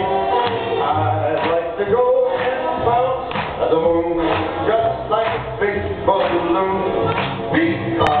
I'd like to go and bounce the moon just like a big balloon. Because